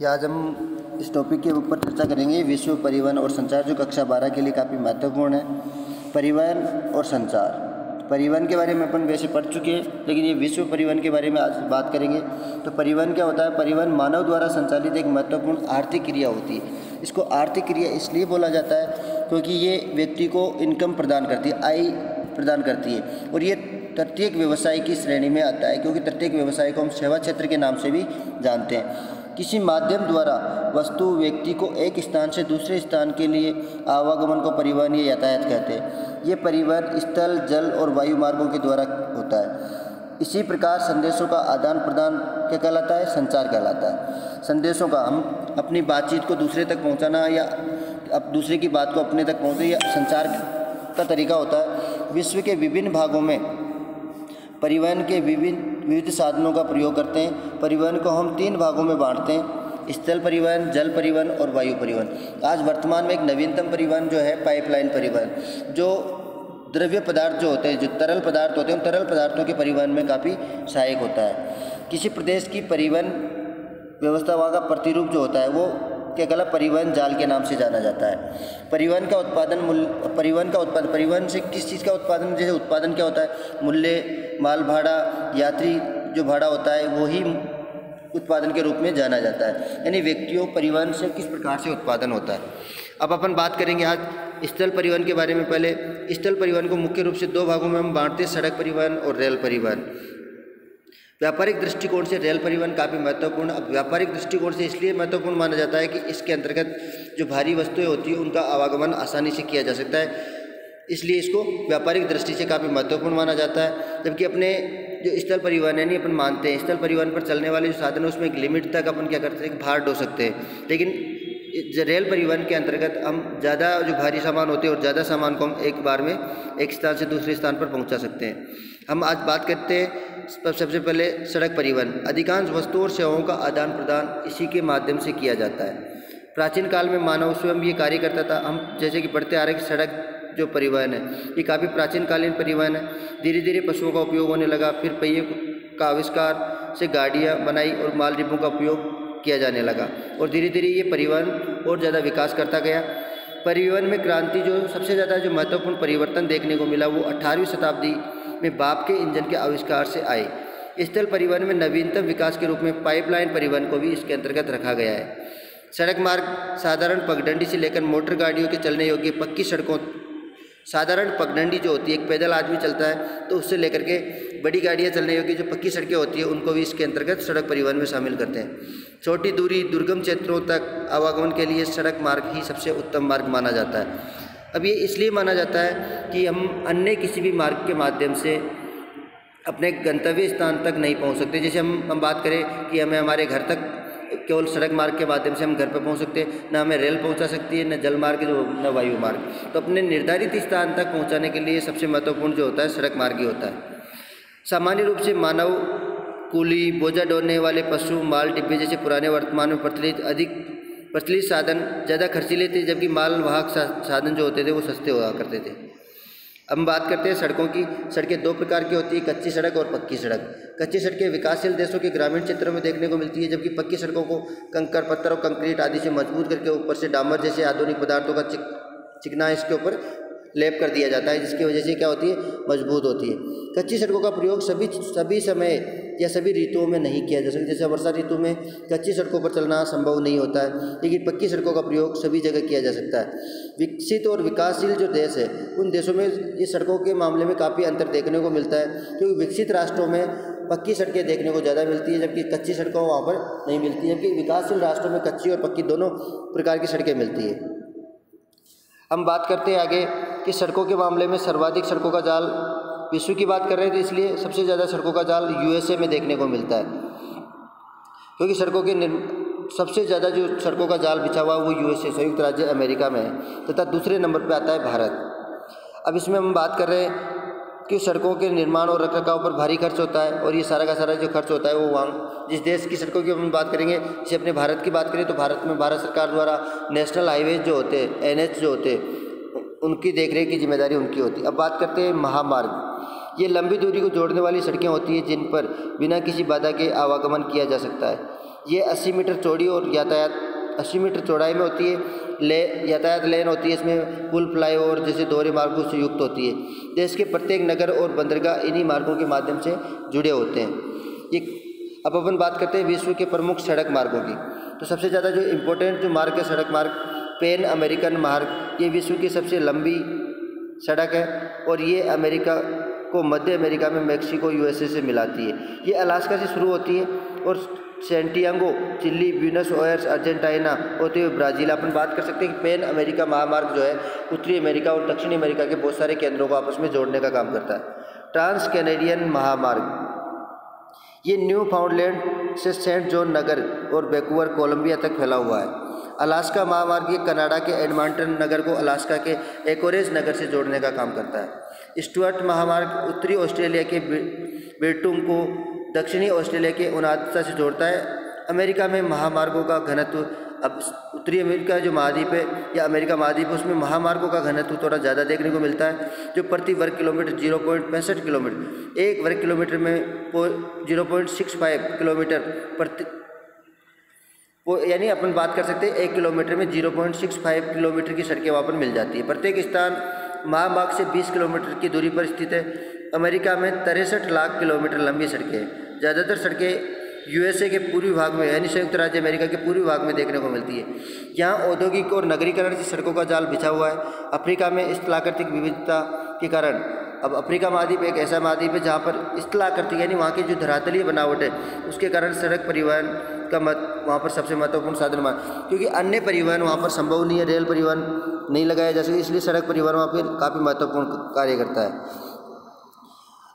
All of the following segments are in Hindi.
कि आज हम इस टॉपिक के ऊपर चर्चा करेंगे। विश्व परिवहन और संचार, जो कक्षा बारह के लिए काफ़ी महत्वपूर्ण है। परिवहन और संचार। परिवहन के बारे में अपन वैसे पढ़ चुके हैं, लेकिन ये विश्व परिवहन के बारे में आज बात करेंगे। तो परिवहन क्या होता है? परिवहन मानव द्वारा संचालित एक महत्वपूर्ण आर्थिक क्रिया होती है। इसको आर्थिक क्रिया इसलिए बोला जाता है क्योंकि ये व्यक्ति को इनकम प्रदान करती है, आय प्रदान करती है। और ये प्रत्येक व्यवसाय की श्रेणी में आता है, क्योंकि प्रत्येक व्यवसाय को हम सेवा क्षेत्र के नाम से भी जानते हैं। किसी माध्यम द्वारा वस्तु व्यक्ति को एक स्थान से दूसरे स्थान के लिए आवागमन को परिवहन या यातायात कहते हैं। ये परिवहन स्थल, जल और वायु मार्गों के द्वारा होता है। इसी प्रकार संदेशों का आदान प्रदान क्या कहलाता है? संचार कहलाता है। संदेशों का हम अपनी बातचीत को दूसरे तक पहुंचाना या अब दूसरे की बात को अपने तक पहुँचे या संचार का तरीका होता है। विश्व के विभिन्न भागों में परिवहन के विभिन्न विविध साधनों का प्रयोग करते हैं। परिवहन को हम तीन भागों में बांटते हैं। स्थल परिवहन, जल परिवहन और वायु परिवहन। आज वर्तमान में एक नवीनतम परिवहन जो है, पाइपलाइन परिवहन। जो द्रव्य पदार्थ जो होते हैं, जो तरल पदार्थ होते हैं, उन तरल पदार्थों के परिवहन में काफ़ी सहायक होता है। किसी प्रदेश की परिवहन व्यवस्था वहाँ का प्रतिरूप जो होता है, वो क्या कहला परिवहन जाल के नाम से जाना जाता है। परिवहन का उत्पादन मूल्य, परिवहन का उत्पादन परिवहन से किस चीज़ का उत्पादन, जैसे उत्पादन क्या होता है? मूल्य माल भाड़ा, यात्री जो भाड़ा होता है, वो ही उत्पादन के रूप में जाना जाता है। यानी व्यक्तियों, परिवहन से किस प्रकार से उत्पादन होता है? अब अपन बात करेंगे आज स्थल परिवहन के बारे में पहले। स्थल परिवहन को मुख्य रूप से दो भागों में हम बांटते हैं, सड़क परिवहन और रेल परिवहन। व्यापारिक दृष्टिकोण से रेल परिवहन काफ़ी महत्वपूर्ण। अब व्यापारिक दृष्टिकोण से इसलिए महत्वपूर्ण माना जाता है कि इसके अंतर्गत जो भारी वस्तुएँ होती हैं, उनका आवागमन आसानी से किया जा सकता है। इसलिए इसको व्यापारिक दृष्टि से काफ़ी महत्वपूर्ण माना जाता है, जबकि अपने जो स्थल परिवहन है नहीं अपन मानते हैं, स्थल परिवहन पर चलने वाले जो साधन है, उसमें एक लिमिट तक अपन क्या करते हैं भार ढो सकते हैं। लेकिन रेल परिवहन के अंतर्गत हम ज़्यादा जो भारी सामान होते हैं और ज़्यादा सामान को हम एक बार में एक स्थान से दूसरे स्थान पर पहुँचा सकते हैं। हम आज बात करते हैं सबसे पहले सड़क परिवहन। अधिकांश वस्तुओं और सेवाओं का आदान प्रदान इसी के माध्यम से किया जाता है। प्राचीन काल में मानव स्वयं ये कार्य करता था। हम जैसे कि पढ़ते आ रहे कि सड़क जो परिवहन है, ये काफ़ी प्राचीन कालीन परिवहन है। धीरे धीरे पशुओं का उपयोग होने लगा, फिर पहिए का आविष्कार से गाड़ियाँ बनाई और माल डिब्बों का उपयोग किया जाने लगा और धीरे धीरे ये परिवहन और ज़्यादा विकास करता गया। परिवहन में क्रांति जो सबसे ज़्यादा जो महत्वपूर्ण परिवर्तन देखने को मिला, वो अठारहवीं शताब्दी में बाप के इंजन के आविष्कार से आए। स्थल परिवहन में नवीनतम विकास के रूप में पाइपलाइन परिवहन को भी इसके अंतर्गत रखा गया है। सड़क मार्ग साधारण पगडंडी से लेकर मोटर गाड़ियों के चलने योग्य पक्की सड़कों साधारण पगडंडी जो होती है, एक पैदल आदमी चलता है तो उससे लेकर के बड़ी गाड़ियाँ चलने योग्य जो पक्की सड़कें होती है, उनको भी इसके अंतर्गत सड़क परिवहन में शामिल करते हैं। छोटी दूरी दुर्गम क्षेत्रों तक आवागमन के लिए सड़क मार्ग ही सबसे उत्तम मार्ग माना जाता है। अब ये इसलिए माना जाता है कि हम अन्य किसी भी मार्ग के माध्यम से अपने गंतव्य स्थान तक नहीं पहुँच सकते। जैसे हम हम बात करें कि हमें हमारे घर तक केवल सड़क मार्ग के माध्यम से हम घर पर पहुँच सकते हैं, न हमें रेल पहुँचा सकती है, न जल मार्ग जो, न वायु मार्ग। तो अपने निर्धारित स्थान तक पहुँचाने के लिए सबसे महत्वपूर्ण जो होता है, सड़क मार्ग ही होता है। सामान्य रूप से मानव, कूली, बोझा ढोने वाले पशु, माल, डिब्बे जैसे पुराने वर्तमान में प्रचलित अधिक प्रचलित साधन ज़्यादा खर्चीले थे, जबकि माल वाहक साधन जो होते थे, वो सस्ते हुआ करते थे। हम बात करते हैं सड़कों की। सड़कें दो प्रकार की होती है कच्ची सड़क और पक्की सड़क। कच्ची सड़कें विकासशील देशों के ग्रामीण क्षेत्रों में देखने को मिलती है, जबकि पक्की सड़कों को कंकर, पत्थर और कंक्रीट आदि से मज़बूत करके ऊपर से डामर जैसे आधुनिक पदार्थों का चिक, चिकना इसके ऊपर लेप कर दिया जाता है, जिसकी वजह से क्या होती है? मज़बूत होती है। कच्ची सड़कों का प्रयोग सभी सभी समय या सभी ऋतुओं में नहीं किया जा सकता। जैसे वर्षा ऋतु में कच्ची सड़कों पर चलना संभव नहीं होता है, लेकिन पक्की सड़कों का प्रयोग सभी जगह किया जा सकता है। विकसित और विकासशील जो देश है, उन देशों में ये सड़कों के मामले में काफ़ी अंतर देखने को मिलता है, क्योंकि विकसित राष्ट्रों में पक्की सड़कें देखने को ज़्यादा मिलती है, जबकि कच्ची सड़कों वहाँ पर नहीं मिलती जबकि विकासशील राष्ट्रों में कच्ची और पक्की दोनों प्रकार की सड़कें मिलती है। हम बात करते हैं आगे कि सड़कों के मामले में सर्वाधिक सड़कों का जाल विश्व की बात कर रहे थे इसलिए सबसे ज़्यादा सड़कों का जाल यूएसए में देखने को मिलता है। क्योंकि सड़कों के सबसे ज़्यादा जो सड़कों का जाल बिछा हुआ है, वो यूएसए, संयुक्त राज्य अमेरिका में है, तथा दूसरे नंबर पर आता है भारत। अब इसमें हम बात कर रहे हैं कि सड़कों के निर्माण और रखरखाव पर भारी खर्च होता है, और ये सारा का सारा जो खर्च होता है, वो वहाँ जिस देश की सड़कों की हम बात करेंगे, जैसे अपने भारत की बात करें तो भारत में भारत सरकार द्वारा नेशनल हाईवेज जो होते हैं, एनएच जो होते हैं उनकी देखरेख की ज़िम्मेदारी उनकी होती है। अब बात करते हैं महामार्ग। ये लंबी दूरी को जोड़ने वाली सड़कें होती हैं जिन पर बिना किसी बाधा के आवागमन किया जा सकता है। ये 80 मीटर चौड़ी और यातायात 80 मीटर चौड़ाई में होती है। ले, यातायात लेन होती है, इसमें पुल, फ्लाईओवर जैसे दोहरे मार्गों से युक्त होती है। देश के प्रत्येक नगर और बंदरगाह इन्हीं मार्गों के माध्यम से जुड़े होते हैं। ये अब अपन बात करते हैं विश्व के प्रमुख सड़क मार्गों की। तो सबसे ज़्यादा जो इम्पोर्टेंट जो मार्ग है सड़क मार्ग, पेन अमेरिकन मार्ग ये विश्व की सबसे लंबी सड़क है और ये अमेरिका को मध्य अमेरिका में मेक्सिको, यूएसए से मिलाती है। ये अलास्का से शुरू होती है और Santiago, Chile, Buenos, Aires, Argentina होते हुए ब्राज़ील। अपन बात कर सकते हैं कि पेन अमेरिका महामार्ग जो है, उत्तरी अमेरिका और दक्षिणी अमेरिका के बहुत सारे केंद्रों को आपस में जोड़ने का काम करता है। ट्रांस कैनेडियन महामार्ग। ये न्यू फाउंडलैंड से सेंट जॉन नगर और बैकुअर कोलंबिया तक फैला हुआ है। अलास्का महामार्ग ये कनाडा के एडमांटन नगर को अलास्का के एकोरेज नगर से जोड़ने का काम करता है। स्टुअर्ट महामार्ग उत्तरी ऑस्ट्रेलिया के बेटुंग को दक्षिणी ऑस्ट्रेलिया के उनादसा से जोड़ता है। अमेरिका में महामार्गों का घनत्व अब उत्तरी अमेरिका जो महाद्वीप है या अमेरिका महाद्वीप है, उसमें महामार्गों का घनत्व थोड़ा ज़्यादा देखने को मिलता है, जो प्रति वर्ग किलोमीटर ज़ीरो पॉइंट पैंसठ किलोमीटर, एक वर्ग किलोमीटर में zero point six five kilometre प्रति यानी अपन बात कर सकते हैं, एक किलोमीटर में zero point six five kilometre की सड़कें वहाँ पर मिल जाती है। प्रत्येक स्थान महामार्ग से बीस किलोमीटर की दूरी पर स्थित है। अमेरिका में तिरसठ लाख किलोमीटर लंबी सड़कें हैं। ज़्यादातर सड़कें यूएसए के पूर्वी भाग में, यानी संयुक्त राज्य अमेरिका के पूर्वी भाग में देखने को मिलती है। यहाँ औद्योगिक और नगरीकरण की सड़कों का जाल बिछा हुआ है। अफ्रीका में स्थलाकृतिक विविधता के कारण अब अफ्रीका महाद्वीप एक ऐसा महाद्वीप है जहाँ पर स्थलाकृतिक यानी वहाँ की जो धरातलीय बनावट है, उसके कारण सड़क परिवहन का मत, वहाँ पर सबसे महत्वपूर्ण साधन मान क्योंकि अन्य परिवहन वहाँ पर संभव नहीं है, रेल परिवहन नहीं लगाया जा सकता इसलिए सड़क परिवहन वहाँ पर काफ़ी महत्वपूर्ण कार्य करता है।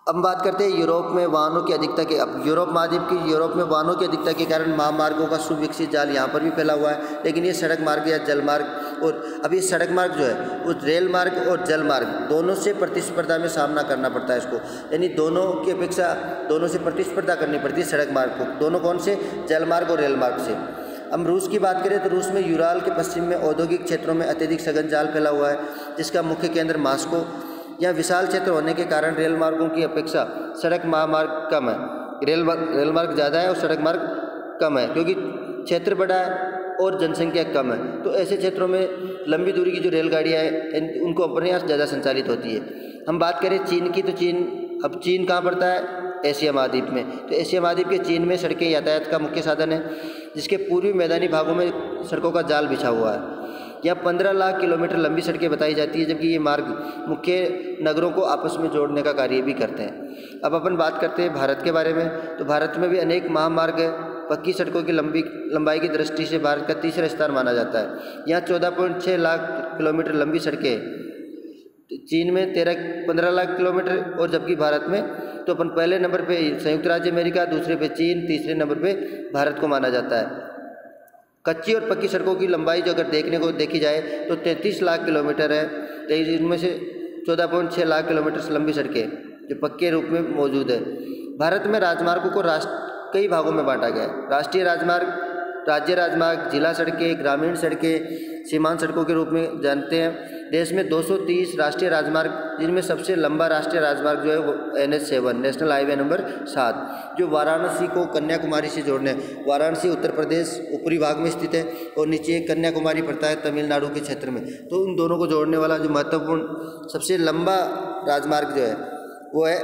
अब बात करते हैं यूरोप में वाहनों की अधिकता के, अब यूरोप महाद्वीप की, यूरोप में वाहनों की अधिकता के कारण महामार्गों का सुविकसित जाल यहाँ पर भी फैला हुआ है, लेकिन ये सड़क मार्ग या जल मार्ग और ये सड़क मार्ग जो है उस रेल मार्ग और जल मार्ग दोनों से प्रतिस्पर्धा में सामना करना पड़ता है इसको। यानी दोनों की अपेक्षा दोनों से प्रतिस्पर्धा करनी पड़ती है सड़क मार्ग को। दोनों कौन से? जल मार्ग और रेल मार्ग से। हम रूस की बात करें तो रूस में यूराल के पश्चिम में औद्योगिक क्षेत्रों में अत्यधिक सघन जाल फैला हुआ है, जिसका मुख्य केंद्र मास्को। या विशाल क्षेत्र होने के कारण रेल मार्गों की अपेक्षा सड़क महामार्ग कम है। रेल रेल मार्ग ज़्यादा है और सड़क मार्ग कम है, क्योंकि क्षेत्र बड़ा है और जनसंख्या कम है। तो ऐसे क्षेत्रों में लंबी दूरी की जो रेलगाड़ियाँ हैं उनको अपने यहाँ ज़्यादा संचालित होती है। हम बात करें चीन की तो चीन, अब चीन कहाँ पड़ता है? एशिया महाद्वीप में। तो एशिया महाद्वीप के चीन में सड़कें यातायात का मुख्य साधन है, जिसके पूर्वी मैदानी भागों में सड़कों का जाल बिछा हुआ है। यहाँ पंद्रह लाख किलोमीटर लंबी सड़कें बताई जाती है, जबकि ये मार्ग मुख्य नगरों को आपस में जोड़ने का कार्य भी करते हैं। अब अपन बात करते हैं भारत के बारे में। तो भारत में भी अनेक महामार्ग पक्की सड़कों की लंबी, लंबाई की दृष्टि से भारत का तीसरा स्थान माना जाता है। यहाँ चौदह पॉइंट छः लाख किलोमीटर लंबी सड़कें, चीन में तेरह, पंद्रह लाख किलोमीटर और जबकि भारत में तो अपन पहले नंबर पे संयुक्त राज्य अमेरिका, दूसरे पे चीन, तीसरे नंबर पे भारत को माना जाता है। कच्ची और पक्की सड़कों की लंबाई जो अगर देखने को देखी जाए तो तैंतीस लाख किलोमीटर है। तेईस इनमें से चौदह पॉइंट छः लाख किलोमीटर लंबी सड़कें, जो पक्के रूप में मौजूद है। भारत में राजमार्गों को राष्ट्र कई भागों में बांटा गया है। राष्ट्रीय राजमार्ग, राज्य राजमार्ग, जिला सड़कें, ग्रामीण सड़कें, सीमांत सड़कों के रूप में जानते हैं। देश में 230 राष्ट्रीय राजमार्ग, जिनमें सबसे लंबा राष्ट्रीय राजमार्ग जो है वो N H seven, national highway number सात, जो वाराणसी को कन्याकुमारी से जोड़ने वाराणसी, उत्तर प्रदेश, ऊपरी भाग में स्थित है और नीचे कन्याकुमारी पड़ता है तमिलनाडु के क्षेत्र में। तो उन दोनों को जोड़ने वाला जो महत्वपूर्ण, सबसे लंबा राजमार्ग जो है, वो है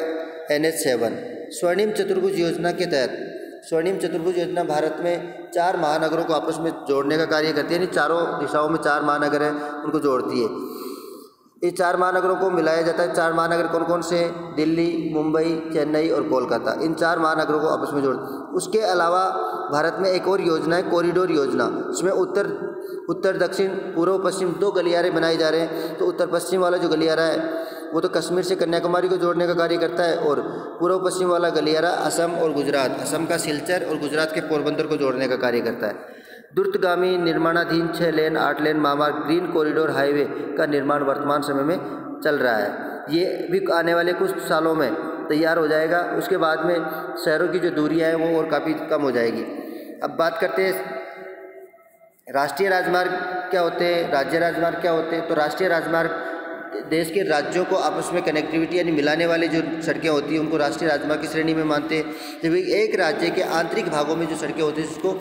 एन एच सेवन। स्वर्णिम चतुर्भुज योजना के तहत स्वर्णिम चतुर्भुज योजना भारत में चार महानगरों को आपस में जोड़ने का कार्य करती है। यानी चारों दिशाओं में चार महानगर हैं, उनको जोड़ती है। ये चार महानगरों को मिलाया जाता है। चार महानगर कौन कौन से हैं? दिल्ली, मुंबई, चेन्नई और कोलकाता। इन चार महानगरों को आपस में जोड़ उसके अलावा भारत में एक और योजना है, कॉरिडोर योजना। इसमें उत्तर उत्तर, दक्षिण, पूर्व, पश्चिम दो गलियारे बनाए जा रहे हैं। तो उत्तर, पश्चिम वाला जो गलियारा है वो तो कश्मीर से कन्याकुमारी को जोड़ने का कार्य करता है और पूर्व पश्चिम वाला गलियारा, असम और गुजरात। असम का सिलचर और गुजरात के पोरबंदर को जोड़ने का कार्य करता है। द्रुतगामी निर्माणाधीन छः लेन, आठ लेन महामार्ग, ग्रीन कॉरिडोर हाईवे का निर्माण वर्तमान समय में चल रहा है। ये भी आने वाले कुछ सालों में तैयार हो जाएगा। उसके बाद में शहरों की जो दूरियाँ हैं वो और काफ़ी कम हो जाएगी। अब बात करते हैं, राष्ट्रीय राजमार्ग क्या होते हैं? राज्य राजमार्ग क्या होते हैं? तो राष्ट्रीय राजमार्ग देश के राज्यों को आपस में कनेक्टिविटी यानी मिलाने वाली जो सड़कें होती हैं, उनको राष्ट्रीय राजमार्ग की श्रेणी में मानते हैं। जबकि एक राज्य के आंतरिक भागों में जो सड़कें होती हैं, जिसको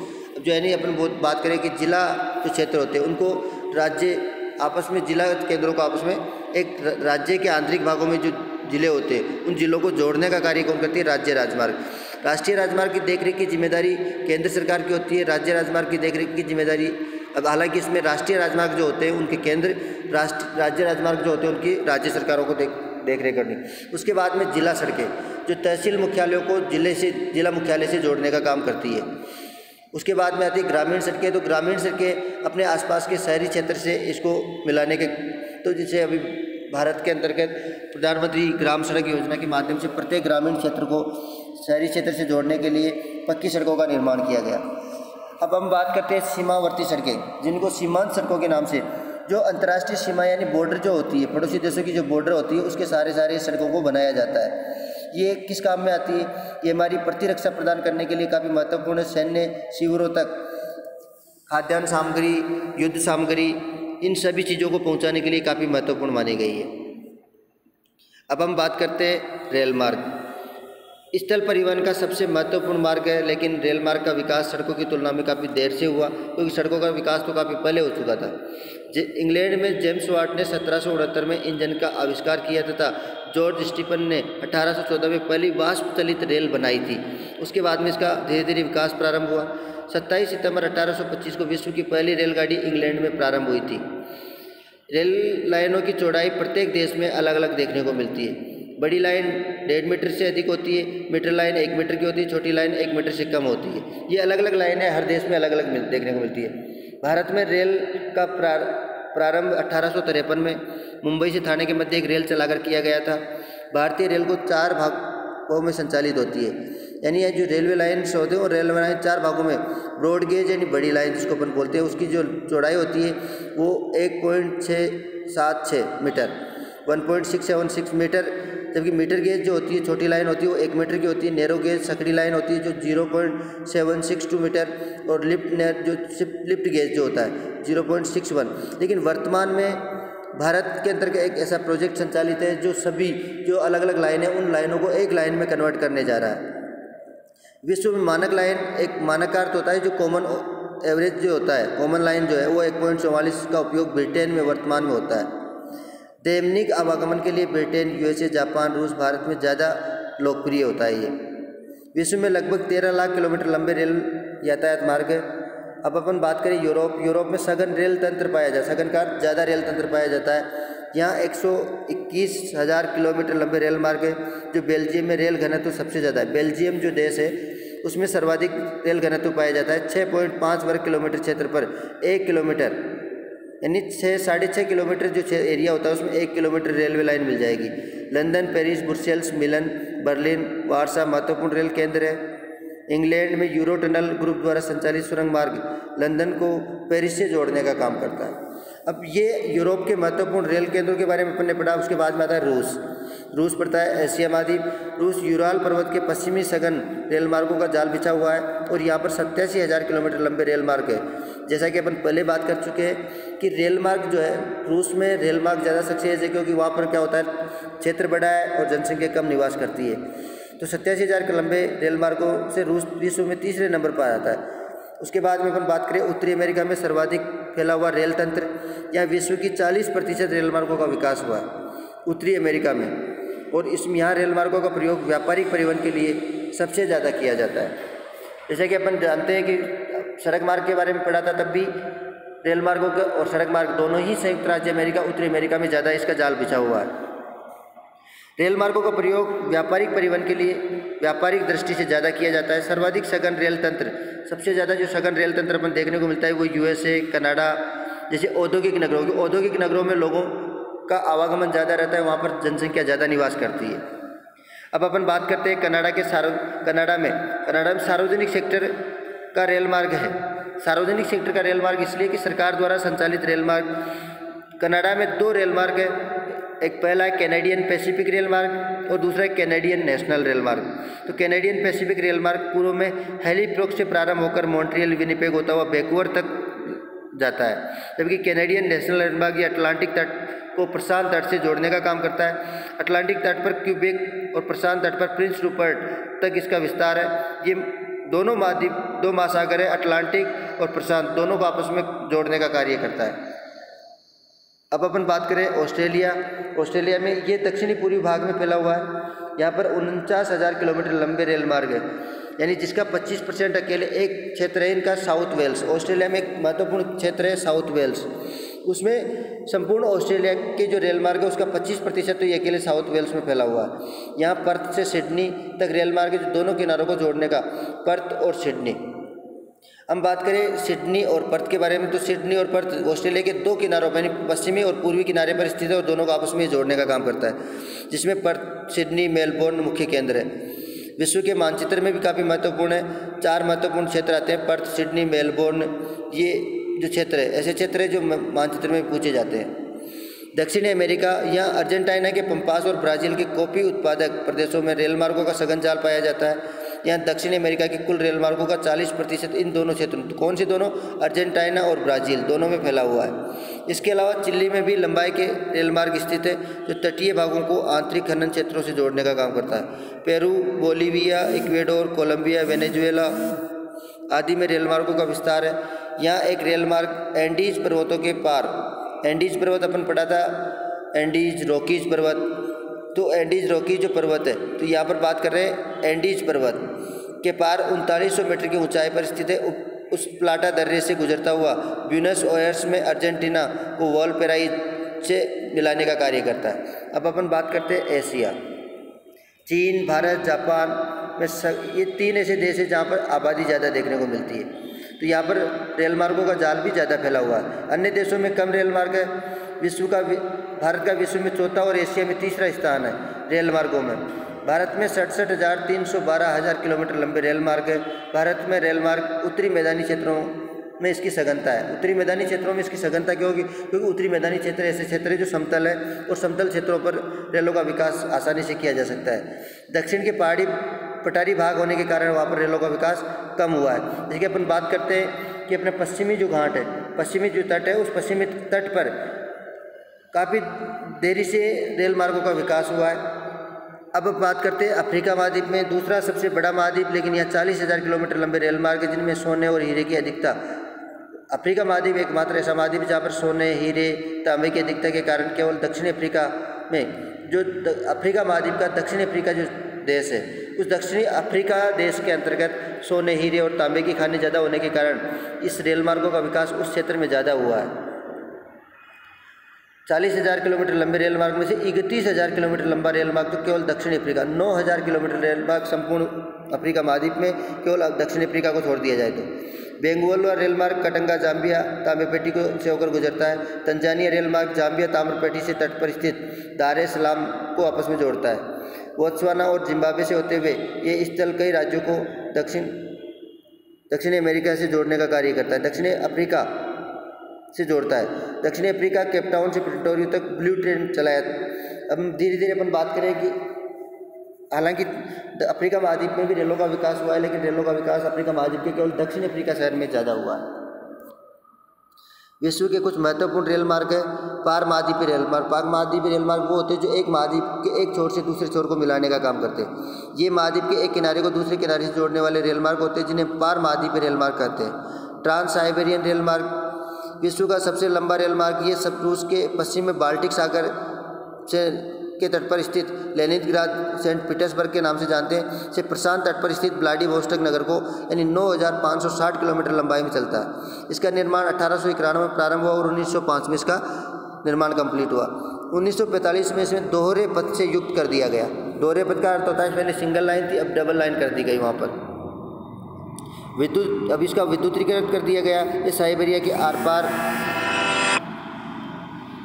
जो यानी अपन बहुत बात करें कि जिला जो क्षेत्र होते हैं, उनको राज्य आपस में, जिला केंद्रों को आपस में एक राज्य के आंतरिक भागों में जो ज़िले होते हैं, उन जिलों को जोड़ने का कार्य कौन करती है? राज्य राजमार्ग। राष्ट्रीय राजमार्ग की देखरेख की ज़िम्मेदारी केंद्र सरकार की होती है, राज्य राजमार्ग की देखरेख की ज़िम्मेदारी अब हालाँकि इसमें राष्ट्रीय राजमार्ग जो होते हैं, उनके केंद्र, राष्ट्र, राज्य राजमार्ग जो होते हैं, उनकी राज्य सरकारों को देख देख रेख करनी। उसके बाद में जिला सड़कें, जो तहसील मुख्यालयों को ज़िले से, जिला मुख्यालय से जोड़ने का काम करती है। उसके बाद में आती है ग्रामीण सड़कें तो ग्रामीण सड़कें अपने आसपास के शहरी क्षेत्र से इसको मिलाने के तो जैसे अभी भारत के अंतर्गत प्रधानमंत्री ग्राम सड़क योजना के माध्यम से प्रत्येक ग्रामीण क्षेत्र को शहरी क्षेत्र से जोड़ने के लिए पक्की सड़कों का निर्माण किया गया। अब हम बात करते हैं सीमावर्ती सड़कें, जिनको सीमांत सड़कों के नाम से। जो अंतर्राष्ट्रीय सीमा यानी बॉर्डर जो होती है, पड़ोसी देशों की जो बॉर्डर होती है, उसके सारे सारे सड़कों को बनाया जाता है। ये किस काम में आती है? ये हमारी प्रतिरक्षा प्रदान करने के लिए काफ़ी महत्वपूर्ण सैन्य शिविरों तक, खाद्यान्न सामग्री, युद्ध सामग्री, इन सभी चीज़ों को पहुँचाने के लिए काफ़ी महत्वपूर्ण मानी गई है। अब हम बात करते हैं रेल मार्ग। स्थल परिवहन का सबसे महत्वपूर्ण मार्ग है, लेकिन रेल मार्ग का विकास सड़कों की तुलना में काफ़ी देर से हुआ, क्योंकि सड़कों का विकास तो काफ़ी पहले हो चुका था। इंग्लैंड में जेम्स वाट ने सत्रह सौ उनहत्तर में इंजन का आविष्कार किया तथा जॉर्ज स्टीफन ने 1814 में पहली वाष्प चलित रेल बनाई थी। उसके बाद में इसका धीरे धीरे विकास प्रारंभ हुआ। 27 सितंबर 1825 को विश्व की पहली रेलगाड़ी इंग्लैंड में प्रारंभ हुई थी। रेल लाइनों की चौड़ाई प्रत्येक देश में अलग अलग देखने को मिलती है। बड़ी लाइन डेढ़ मीटर से अधिक होती है, मीटर लाइन एक मीटर की होती है, छोटी लाइन एक मीटर से कम होती है। ये अलग अलग लाइनें हर देश में अलग अलग देखने को मिलती है। भारत में रेल का प्रारंभ अठारह में मुंबई से थाने के मध्य एक रेल चलाकर किया गया था। भारतीय रेल को चार भागों में संचालित होती है। यानी ये जो रेलवे लाइन होते हैं वो रेलवे लाइन चार भागों में, ब्रॉड गेज यानी बड़ी लाइन जिसको अपन बोलते हैं, उसकी जो चौड़ाई होती है, वो एक पॉइंट छः सात छः metre, one point six seven six metre जबकि मीटर गेज जो होती है, छोटी लाइन होती है, वो एक मीटर की होती है। नैरो गेज सकड़ी लाइन होती है, जो zero point seven six two metre और लिफ्ट जो लिफ्ट गेज जो होता है ज़ीरो पॉइंट सिक्स वन लेकिन वर्तमान में भारत के अंतर्गत एक ऐसा प्रोजेक्ट संचालित है, जो सभी, जो अलग अलग लाइन है, उन लाइनों को एक लाइन में कन्वर्ट करने जा रहा है। विश्व में मानक लाइन, एक मानक अर्थ होता है, जो कॉमन एवरेज जो होता है कॉमन लाइन जो है, वो एक पॉइंट चौवालीस का उपयोग ब्रिटेन में वर्तमान में होता है। दैनिक आवागमन के लिए ब्रिटेन, यूएसए, जापान, रूस, भारत में ज़्यादा लोकप्रिय होता है ये। विश्व में लगभग तेरह लाख किलोमीटर लंबे रेल यातायात मार्ग है। अब अपन बात करें यूरोप यूरोप में सघन रेल तंत्र पाया जाता है सघन का ज़्यादा रेल तंत्र पाया जाता है। यहाँ एक सौ इक्कीस हज़ार किलोमीटर लंबे रेल मार्ग है, जो बेल्जियम में रेल घनत्व सबसे ज़्यादा है। बेल्जियम जो देश है, उसमें सर्वाधिक रेल घनत्व पाया जाता है छः पॉइंट पाँच वर्ग किलोमीटर क्षेत्र पर, एक किलोमीटर। यानी छः, साढ़े छः किलोमीटर जो एरिया होता है, उसमें एक किलोमीटर रेलवे लाइन मिल जाएगी। London Paris Brussels Milan Berlin Warsaw महत्वपूर्ण रेल केंद्र है। इंग्लैंड में यूरो टनल ग्रुप द्वारा संचालित सुरंग मार्ग लंदन को पेरिस से जोड़ने का काम करता है। अब ये यूरोप के महत्वपूर्ण रेल केंद्रों के बारे में अपन ने पढ़ा, उसके बाद में आता है रूस रूस पड़ता है एशिया महाद्वीप रूस यूराल पर्वत के पश्चिमी सघन रेल मार्गों का जाल बिछा हुआ है और यहाँ पर सत्तासी हज़ार किलोमीटर लंबे रेल मार्ग है। जैसा कि अपन पहले बात कर चुके हैं कि रेल मार्ग जो है, रूस में रेल मार्ग ज़्यादा सक्सेस है क्योंकि वहाँ पर क्या होता है, क्षेत्र बड़ा है और जनसंख्या कम निवास करती है। तो सत्तासी हज़ार के लंबे रेल मार्गों से रूस विश्व में तीसरे नंबर पर आता है। उसके बाद में अपन बात करें उत्तरी अमेरिका में सर्वाधिक फैला हुआ रेल तंत्र, या विश्व की 40 प्रतिशत रेल मार्गों का विकास हुआ उत्तरी अमेरिका में। और इसमें यहाँ रेल मार्गों का प्रयोग व्यापारिक परिवहन के लिए सबसे ज़्यादा किया जाता है। जैसे कि अपन जानते हैं कि सड़क मार्ग के बारे में पढ़ा था तब भी रेल मार्गों का और सड़क मार्ग दोनों ही संयुक्त राज्य अमेरिका, उत्तरी अमेरिका में ज़्यादा इसका जाल बिछा हुआ है। रेल मार्गों का प्रयोग व्यापारिक परिवहन के लिए व्यापारिक दृष्टि से ज़्यादा किया जाता है। सर्वाधिक सघन रेल तंत्र, सबसे ज़्यादा जो सघन रेल तंत्र अपन देखने को मिलता है वो यूएसए, कनाडा, जैसे औद्योगिक नगरों की। औद्योगिक नगरों में लोगों का आवागमन ज़्यादा रहता है, वहाँ पर जनसंख्या ज़्यादा निवास करती है। अब अपन बात करते हैं कनाडा के सार्व, कनाडा में। कनाडा में सार्वजनिक सेक्टर का रेल मार्ग है। सार्वजनिक सेक्टर का रेल मार्ग इसलिए कि सरकार द्वारा संचालित रेल मार्ग। कनाडा में दो रेल मार्ग है। एक पहला है कैनेडियन पैसिफिक रेल मार्ग और दूसरा है कैनेडियन नेशनल रेल मार्ग। तो कैनेडियन पैसिफिक रेल मार्ग पूर्व में हेलीप्रोक से प्रारंभ होकर मॉन्ट्रियल, विनिपेग होता हुआ बैकवर तक जाता है। जबकि कैनेडियन नेशनल रेलमार्ग ये अटलांटिक तट को प्रशांत तट से जोड़ने का काम करता है। अटलांटिक तट पर क्यूबेक और प्रशांत तट पर प्रिंस रूपर्ट तक इसका विस्तार है। ये दोनों महाद्वीप दो महासागर है, अटलांटिक और प्रशांत, दोनों को आपस में जोड़ने का कार्य करता है। अब अपन बात करें ऑस्ट्रेलिया। ऑस्ट्रेलिया में ये दक्षिणी पूर्वी भाग में फैला हुआ है। यहाँ पर उनचास हज़ार किलोमीटर लंबे रेल मार्ग है। यानी जिसका 25 परसेंट अकेले एक क्षेत्र है, इनका साउथ वेल्स। ऑस्ट्रेलिया में एक महत्वपूर्ण क्षेत्र है साउथ वेल्स। उसमें संपूर्ण ऑस्ट्रेलिया के जो रेल मार्ग है, उसका 25 प्रतिशत तो ये अकेले साउथ वेल्स में फैला हुआ है। यहाँ पर्थ से सिडनी तक रेल मार्ग जो दोनों किनारों को जोड़ने का, पर्थ और सिडनी। हम बात करें सिडनी और पर्थ के बारे में तो सिडनी और पर्थ ऑस्ट्रेलिया के दो किनारों यानी पश्चिमी और पूर्वी किनारे पर स्थित है और दोनों को आपस में जोड़ने का काम करता है, जिसमें पर्थ, सिडनी, मेलबोर्न मुख्य केंद्र है। विश्व के मानचित्र में भी काफ़ी महत्वपूर्ण है, चार महत्वपूर्ण क्षेत्र आते हैं, पर्थ, सिडनी, मेलबोर्न, ये जो क्षेत्र है, ऐसे क्षेत्र है जो मानचित्र में पूछे जाते हैं। दक्षिणी अमेरिका या अर्जेंटीना के पंपास और ब्राज़ील के कॉफ़ी उत्पादक प्रदेशों में रेल मार्गों का सघन जाल पाया जाता है। यहाँ दक्षिण अमेरिका के कुल रेल मार्गों का 40 प्रतिशत इन दोनों क्षेत्रों तो कौन से दोनों? अर्जेंटीना और ब्राज़ील, दोनों में फैला हुआ है। इसके अलावा चिल्ली में भी लंबाई के रेल मार्ग स्थित है, जो तटीय भागों को आंतरिक खनन क्षेत्रों से जोड़ने का काम करता है। Peru, Bolivia, Ecuador, Colombia, Venezuela आदि में रेल मार्गों का विस्तार है। यहाँ एक रेल मार्ग, एंडीज पर्वतों के पार। एंडीज पर्वत अपन पढ़ा था, एंडीज रॉकीज पर्वत। तो एंडीज रॉकीज जो पर्वत है तो यहाँ पर बात कर रहे हैं एंडीज पर्वत के पार उनतालीस मीटर की ऊंचाई पर स्थित है। उस प्लाटा दर्रे से गुजरता हुआ ब्यूनस ओयर्स में अर्जेंटीना को वॉल पेराई से मिलाने का कार्य करता है। अब अपन बात करते हैं एशिया। चीन, भारत, जापान में सब ये तीन ऐसे देश हैं जहाँ पर आबादी ज़्यादा देखने को मिलती है। तो यहाँ पर रेल मार्गों का जाल भी ज़्यादा फैला हुआ है। अन्य देशों में कम रेल मार्ग है। विश्व का भारत का विश्व में चौथा और एशिया में तीसरा स्थान है रेल मार्गों में। भारत में सड़सठ हज़ार तीन सौ बारह हज़ार किलोमीटर लंबे रेल मार्ग है। भारत में रेल मार्ग उत्तरी मैदानी क्षेत्रों में इसकी सघनता है। उत्तरी मैदानी क्षेत्रों में इसकी सघनता क्यों होगी? क्योंकि उत्तरी मैदानी क्षेत्र ऐसे क्षेत्र है जो समतल है और समतल क्षेत्रों पर रेलों का विकास आसानी से किया जा सकता है। दक्षिण के पहाड़ी पटारी भाग होने के कारण वहाँ पर रेलों का विकास कम हुआ है। जैसे अपन बात करते हैं कि अपने पश्चिमी जो घाट है, पश्चिमी जो तट है, उस पश्चिमी तट पर काफ़ी देरी से रेल मार्गों का विकास हुआ है। अब बात करते हैं अफ्रीका महाद्वीप में। दूसरा सबसे बड़ा महाद्वीप, लेकिन यहाँ चालीस हज़ार किलोमीटर लंबे रेल मार्ग है, जिनमें सोने और हीरे की अधिकता। अफ्रीका महाद्वीप एकमात्र ऐसा महाद्वीप जहाँ पर सोने, हीरे, तांबे की अधिकता के कारण केवल दक्षिण अफ्रीका में जो अफ्रीका महाद्वीप का दक्षिण अफ्रीका जो देश है उस दक्षिणी अफ्रीका देश के अंतर्गत सोने, हीरे और तांबे की खाने ज़्यादा होने के कारण इस रेल मार्गों का विकास उस क्षेत्र में ज़्यादा हुआ है। चालीस हज़ार किलोमीटर लंबे रेल मार्ग में से इकतीस हज़ार किलोमीटर लंबा रेल मार्ग तो केवल दक्षिण अफ्रीका, नौ हज़ार किलोमीटर रेल मार्ग संपूर्ण अफ्रीका महाद्वीप में केवल दक्षिण अफ्रीका को छोड़ दिया जाए तो। बेंगोलवा रेल मार्ग कटंगा, जाम्बिया, ताम्रपेटी को से होकर गुजरता है। तंजानिया रेल मार्ग जाम्बिया, ताम्रपेटी से तट पर स्थित दार सलाम को आपस में जोड़ता है। बोत्सवाना और जिम्बाब्वे से होते हुए ये स्थल कई राज्यों को दक्षिण, दक्षिणी अमेरिका से जोड़ने का कार्य करता है। दक्षिणी अफ्रीका से जोड़ता है। दक्षिणी अफ्रीका केपटाउन से प्रिटोरियो तक ब्लू ट्रेन चलाया। अब धीरे धीरे अपन बात करें कि हालाँकि अफ्रीका महाद्वीप में भी रेलों का विकास हुआ है, लेकिन रेलों का विकास अफ्रीका महाद्वीप के केवल दक्षिण अफ्रीका शहर में ज़्यादा हुआ है। विश्व के कुछ महत्वपूर्ण रेल मार्ग है, पार महाद्वीपी रेल मार्ग। पार महाद्वीपी रेल मार्ग वो होते हैं जो एक महाद्वीप के एक छोर से दूसरे छोर को मिलाने का काम करते हैं। ये महाद्वीप के एक किनारे को दूसरे किनारे से जोड़ने वाले रेल मार्ग होते हैं, जिन्हें पार महाद्वीपी रेल मार्ग कहते हैं। ट्रांस साइबेरियन रेल मार्ग, विश्व का सबसे लंबा रेल मार्ग, ये सब रूस के पश्चिम में बाल्टिक सागर से के तट पर स्थित लेनिनग्राद सेंट पीटर्सबर्ग के नाम से जानते हैं। से प्रशांत तट पर स्थित व्लाडिवोस्टक नगर को यानी 9,560 किलोमीटर लंबाई में चलता है। इसका निर्माण अठारह में प्रारंभ हुआ और 1905 में इसका निर्माण कंप्लीट हुआ। 1945 में इसमें दोहरे पथ से युक्त कर दिया गया। दोहरे पथ का अर्थ होता है पहले सिंगल लाइन थी अब डबल लाइन कर दी गई वहाँ पर। विद्युत अब इसका विद्युतीकरण कर दिया गया। ये साइबेरिया के आर पार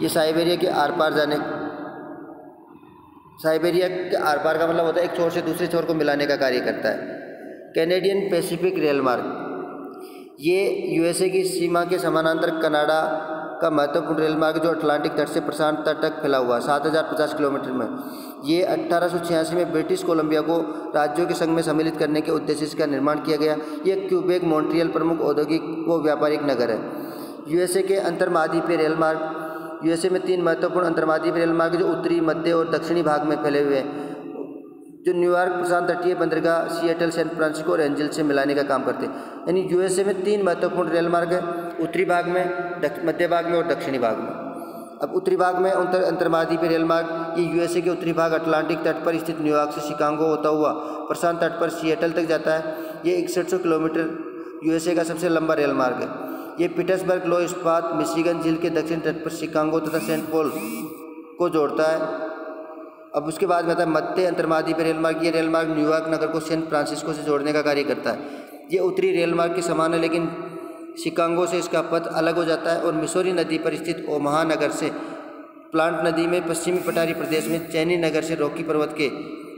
ये साइबेरिया के आर पार जाने साइबेरिया के आर पार का मतलब होता है, एक छोर से दूसरे छोर को मिलाने का कार्य करता है। कैनेडियन पैसिफिक रेल मार्ग ये यूएसए की सीमा के समानांतर कनाडा का महत्वपूर्ण रेल मार्ग जो अटलांटिक तट से प्रशांत तट तक फैला हुआ है, सात हज़ार पचास किलोमीटर में। ये अट्ठारह में ब्रिटिश कोलंबिया को राज्यों के संघ में सम्मिलित करने के उद्देश्य इसका निर्माण किया गया। ये क्यूबेक, मॉन्ट्रियल प्रमुख औद्योगिक व व्यापारिक नगर है। यूएसए के अंतर्महाद्वीपीय रेल मार्ग यूएसए में तीन महत्वपूर्ण अंतर्महाद्वीपीय रेल मार्ग जो उत्तरी, मध्य और दक्षिणी भाग में फैले हुए हैं, जो न्यूयॉर्क प्रशांत तटीय बंदरगाह, सिएटल, सैन फ्रांसिस्को और एंजल से मिलाने का काम करते हैं। यानी यूएसए में तीन महत्वपूर्ण रेल मार्ग है, उत्तरी भाग में मध्य भाग में और दक्षिणी भाग में। अब उत्तरी भाग में अंतर अंतर्महाद्वीपीय रेल मार्ग, ये यूएसए के उत्तरी भाग, अटलांटिक तट पर स्थित न्यूयॉर्क से शिकागो होता हुआ प्रशांत तट पर सिएटल तक जाता है। ये इकसठ किलोमीटर यूएसए का सबसे लंबा रेल मार्ग है। ये पीटर्सबर्ग लो इस्पात मिशिगन झील के दक्षिण तट पर शिकागो तथा सेंट पॉल को जोड़ता है। अब उसके बाद में आता है मध्य अंतर्महाद्वीपीय रेल मार्ग ये रेलमार्ग न्यूयॉर्क नगर को सेंट फ्रांसिस्को से जोड़ने का कार्य करता है। ये उत्तरी रेलमार्ग के समान है, लेकिन शिकागो से इसका पथ अलग हो जाता है और मिसौरी नदी पर स्थित ओमाहा नगर से प्लांट नदी में पश्चिमी पटारी प्रदेश में चैनी नगर से रॉकी पर्वत के,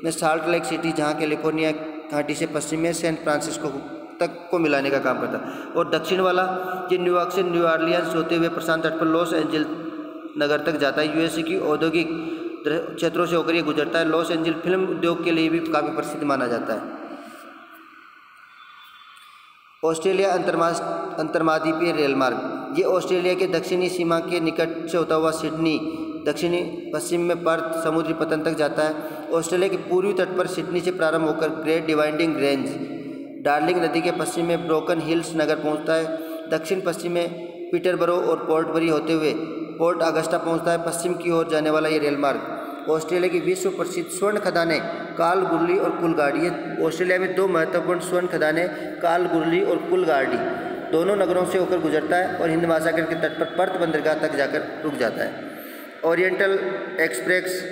में साल्ट लेक सिटी, जहाँ कैलिफ़ोर्निया घाटी से पश्चिम में सेंट फ्रांसिस्को तक को मिलाने का काम करता। और दक्षिण वाला ये न्यूयॉर्क से न्यू आर्लियंस होते हुए प्रशांत तट पर लॉस एंजल नगर तक जाता है। यूएसए की औद्योगिक क्षेत्रों से होकर ये गुजरता है। लॉस एंजल फ़िल्म उद्योग के लिए भी काफ़ी प्रसिद्ध माना जाता है। ऑस्ट्रेलिया अंतर्मा अंतर्माद्वीपीय रेल मार्ग ये ऑस्ट्रेलिया के दक्षिणी सीमा के निकट से होता हुआ सिडनी, दक्षिणी पश्चिम में पर्थ, समुद्री पतन तक जाता है। ऑस्ट्रेलिया के पूर्वी तट पर सिडनी से प्रारंभ होकर ग्रेट डिवाइडिंग रेंज डार्लिंग नदी के पश्चिम में ब्रोकन हिल्स नगर पहुँचता है। दक्षिण पश्चिम में पीटरबरो और पोर्टबरी होते हुए पोर्ट अगस्टा पहुँचता है। पश्चिम की ओर जाने वाला ये रेल मार्ग ऑस्ट्रेलिया की विश्व प्रसिद्ध स्वर्ण खदानें काल गुरली और कुलगाड़ी। ये ऑस्ट्रेलिया में दो महत्वपूर्ण स्वर्ण खदानें काल गुरली और कुलगाड़ी दोनों नगरों से होकर गुजरता है और हिंद महासागर के तट पर पर्थ बंदरगाह तक जाकर रुक जाता है। ओरिएंटल एक्सप्रेस,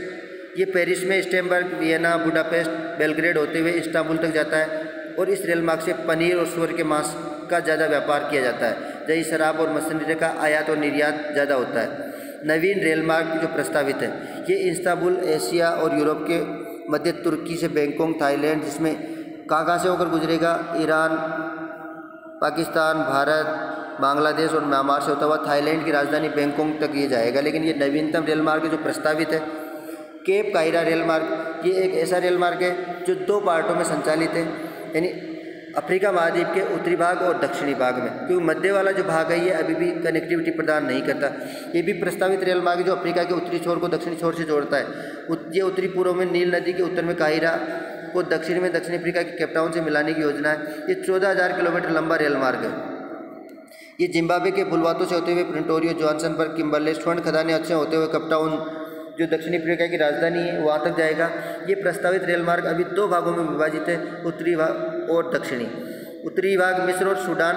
ये पेरिस में स्टेमबर्ग, वियना, बुडापेस्ट, बेलग्रेड होते हुए इस्तांबुल तक जाता है। और इस रेल मार्ग से पनीर और सुअर के मांस का ज़्यादा व्यापार किया जाता है। जही शराब और मशीनरी का आयात और निर्यात ज़्यादा होता है। नवीन रेल मार्ग जो प्रस्तावित है, ये इस्तांबुल, एशिया और यूरोप के मध्य तुर्की से बैंकॉक, थाईलैंड, जिसमें कहाँ कहाँ से होकर गुजरेगा, ईरान, पाकिस्तान, भारत, बांग्लादेश और म्यांमार से होता हुआ थाईलैंड की राजधानी बैंकॉक तक ये जाएगा। लेकिन ये नवीनतम रेल मार्ग जो प्रस्तावित है, केप कायरा रेल मार्ग, ये एक ऐसा रेल मार्ग है जो दो पार्टों में संचालित है। यानी अफ्रीका महाद्वीप के उत्तरी भाग और दक्षिणी भाग में, क्योंकि मध्य वाला जो भाग है, ये अभी भी कनेक्टिविटी प्रदान नहीं करता। ये भी प्रस्तावित रेल मार्ग जो अफ्रीका के उत्तरी छोर को दक्षिणी छोर से जोड़ता है। ये उत्तरी पूर्व में नील नदी के उत्तर में काहिरा को दक्षिण में दक्षिण अफ्रीका के कैपटाउन से मिलाने की योजना है। ये चौदह हज़ार किलोमीटर लंबा रेल मार्ग है। ये जिम्बाब्वे के बुलवातों से होते हुए प्रिंटोरियो जॉनसन पर किम्बरले स्वर्ण खदाने अच्छे होते हुए कपटाउन जो दक्षिणी अफ्रीका की राजधानी है, वहाँ तक जाएगा। ये प्रस्तावित रेल मार्ग अभी दो भागों में विभाजित है, उत्तरी भाग और दक्षिणी। उत्तरी भाग मिस्र और सूडान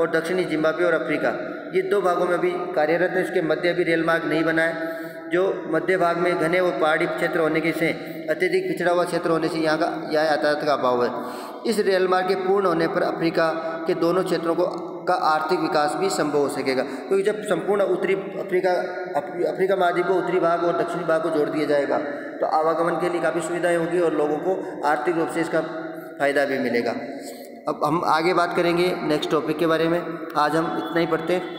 और दक्षिणी जिम्बाब्वे और अफ्रीका। ये दो भागों में अभी कार्यरत है, इसके मध्य अभी रेल मार्ग नहीं बना है। जो मध्य भाग में घने व पहाड़ी क्षेत्र होने के से अत्यधिक पिछड़ा हुआ क्षेत्र होने से यहाँ का यह यातायात का अभाव है। इस रेल मार्ग के पूर्ण होने पर अफ्रीका के दोनों क्षेत्रों को का आर्थिक विकास भी संभव हो सकेगा। क्योंकि तो जब संपूर्ण उत्तरी अफ्रीका अफ्रीका महाद्वीप को उत्तरी भाग और दक्षिणी भाग को जोड़ दिया जाएगा तो आवागमन के लिए काफ़ी सुविधाएँ होगी और लोगों को आर्थिक रूप से इसका फ़ायदा भी मिलेगा। अब हम आगे बात करेंगे नेक्स्ट टॉपिक के बारे में। आज हम इतना ही पढ़ते हैं।